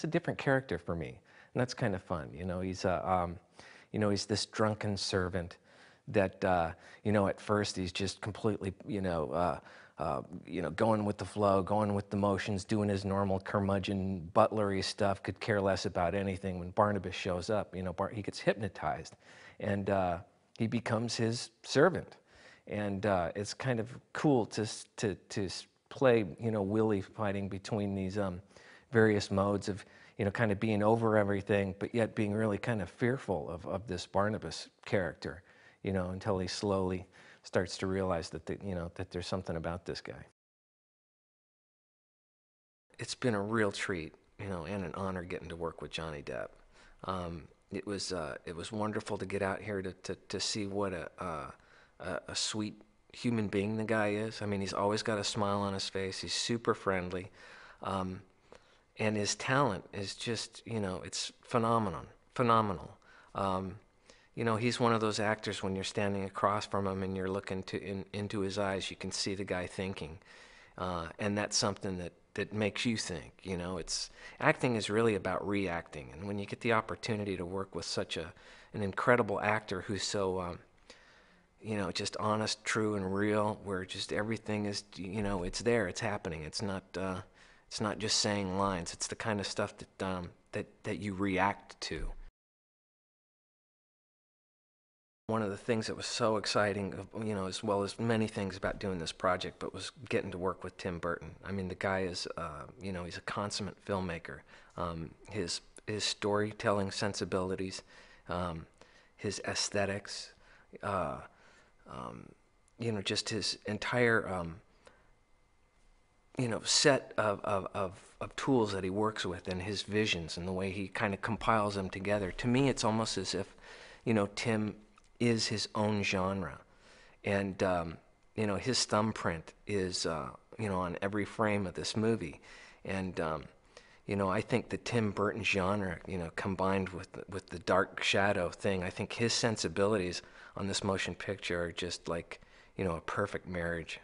It's a different character for me, and that's kind of fun. You know, he's a, um, you know, he's this drunken servant that, uh, you know, at first he's just completely, you know, uh, uh, you know, going with the flow, going with the motions, doing his normal curmudgeon butlery stuff, could care less about anything. When Barnabas shows up, you know, Bar- he gets hypnotized, and uh, he becomes his servant, and uh, it's kind of cool to to to play, you know, Willie fighting between these. Um, various modes of, you know, kind of being over everything, but yet being really kind of fearful of, of this Barnabas character, you know, until he slowly starts to realize that, the, you know, that there's something about this guy. It's been a real treat, you know, and an honor getting to work with Johnny Depp. Um, it was uh, it was wonderful to get out here to, to, to see what a, uh, a, a sweet human being the guy is. I mean, he's always got a smile on his face. He's super friendly. Um, and his talent is just you know it's phenomenal phenomenal. Um, you know he's one of those actors when you're standing across from him and you're looking to in, into his eyes you can see the guy thinking. Uh, and that's something that that makes you think you know? It's acting is really about reacting. And when you get the opportunity to work with such a an incredible actor who's so um, you know just honest true and real where just everything is you know it's there it's happening. It's not uh, it's not just saying lines. It's the kind of stuff that um, that that you react to. One of the things that was so exciting, you know, as well as many things about doing this project, but was getting to work with Tim Burton. I mean, the guy is, uh, you know, he's a consummate filmmaker. Um, his his storytelling sensibilities, um, his aesthetics, uh, um, you know, just his entire um, you know set of, of, of, of, tools that he works with and his visions and the way he kind of compiles them together to me it's almost as if you know tim is his own genre. And um, you know his thumbprint is uh, you know on every frame of this movie. And um, you know i think the tim burton genre you know combined with with the dark shadow thing i think his sensibilities on this motion picture are just like you know a perfect marriage